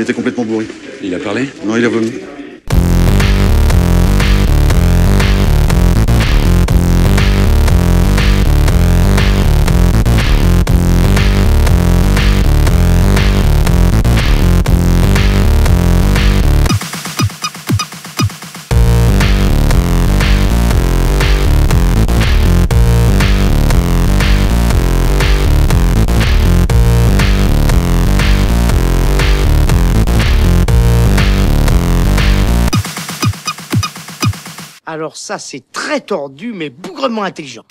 Était complètement bourré. Il a parlé? Non, il a vomi. Alors ça, c'est très tordu, mais bougrement intelligent.